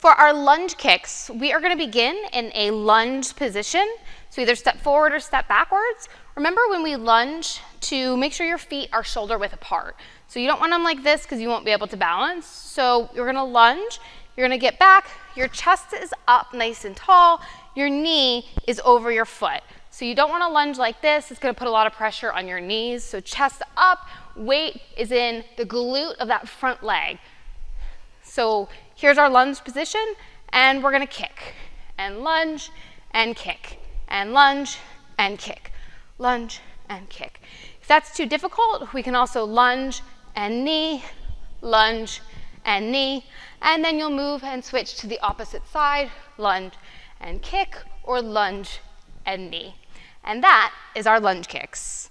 For our lunge kicks, we are going to begin in a lunge position. So either step forward or step backwards. Remember when we lunge to make sure your feet are shoulder width apart. So you don't want them like this because you won't be able to balance. So you're going to lunge, you're to get back, your chest is up nice and tall, your knee is over your foot. So you don't want to lunge like this. It's to put a lot of pressure on your knees. So chest up, weight is in the glute of that front leg. So here's our lunge position, and we're gonna kick, and lunge, and kick, and lunge, and kick, lunge, and kick. If that's too difficult, we can also lunge and knee, lunge and knee, and then you'll move and switch to the opposite side, lunge and kick, or lunge and knee. And that is our lunge kicks.